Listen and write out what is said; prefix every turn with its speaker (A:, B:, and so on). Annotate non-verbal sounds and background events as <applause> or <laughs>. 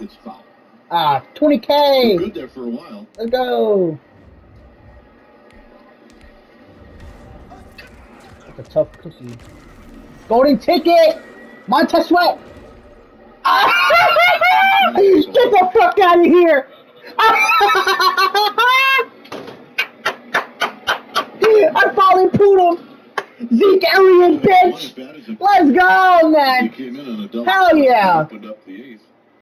A: It's foul.
B: Ah,
A: You're
B: 20k.
A: good there for a while.
B: Let's go. That's a tough cookie. Golden ticket. Montez Sweat. Ah! <laughs> Get the fuck out of here. <laughs> I finally pulled him. Zeke Elliott, bitch. Let's go, man. Hell yeah.